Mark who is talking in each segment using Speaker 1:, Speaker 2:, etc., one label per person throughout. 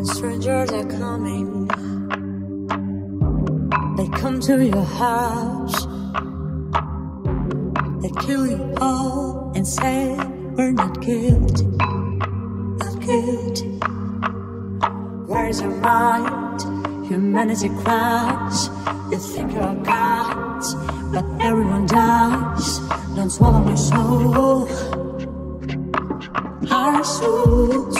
Speaker 1: when strangers are coming. They come to your house, they kill you all and say, We're not guilty, not guilty. Where is your mind? Humanity cries. You think you're gods, but everyone dies. Don't swallow your soul. Our souls.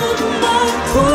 Speaker 1: Oh